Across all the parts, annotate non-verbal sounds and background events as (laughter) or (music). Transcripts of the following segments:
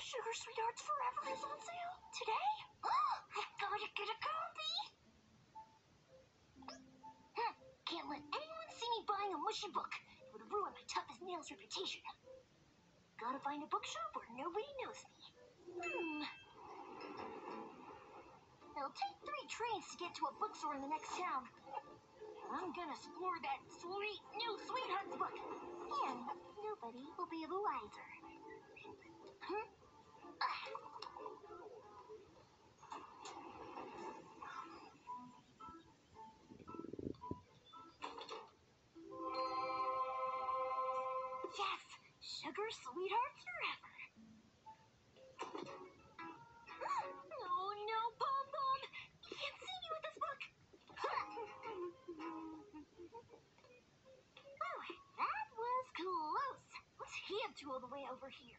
Sugar Sweethearts Forever is on sale today. (gasps) I gotta get a copy. Hmm, Can't let anyone see me buying a mushy book. It would ruin my toughest nails reputation. Gotta find a bookshop where nobody knows me. Hmm. It'll take three trains to get to a bookstore in the next town. I'm gonna score that sweet new sweethearts book. And nobody will be the wiser. Huh? Yes! Sugar sweethearts forever. Oh no, Pom Pom! You can't see me with this book! (laughs) oh, that was close. What's he up to all the way over here?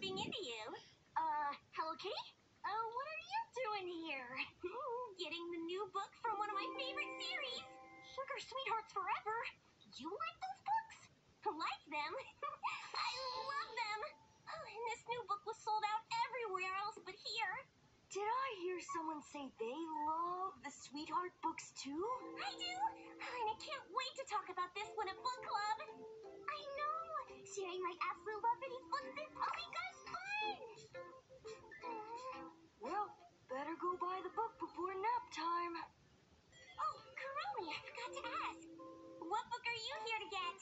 Bumping into you. Uh, Hello Kitty? Uh, what are you doing here? (laughs) Getting the new book from one of my favorite series. Sugar Sweethearts Forever. You like those books? Like them? (laughs) I love them. Oh, and this new book was sold out everywhere else but here. Did I hear someone say they love the sweetheart books too? I do, and I can't wait to talk about this one at book club. What book are you here to get?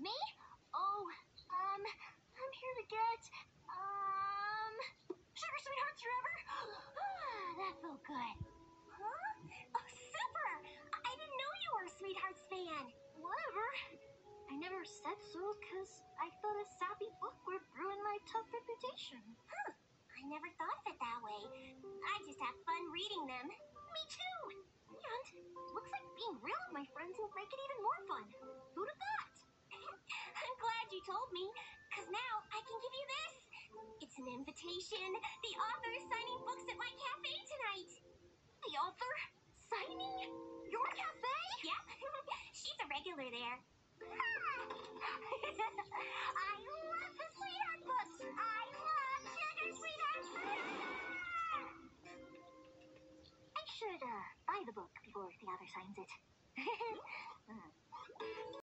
Me? Oh, um, I'm here to get, um, Sugar Sweethearts Forever. (gasps) That felt good. Huh? Oh, super! I didn't know you were a Sweethearts fan. Whatever. I never said so because I thought a sappy book would ruin my tough reputation. Huh. I never thought of it that way. I just have fun reading them. Me too. Told me, because now I can give you this. It's an invitation. The author is signing books at my cafe tonight. The author? Signing? Your cafe? Yeah, (laughs) she's a regular there. (laughs) I love the sweetheart books. I love sugar sweethearts. I should uh, buy the book before the author signs it. (laughs)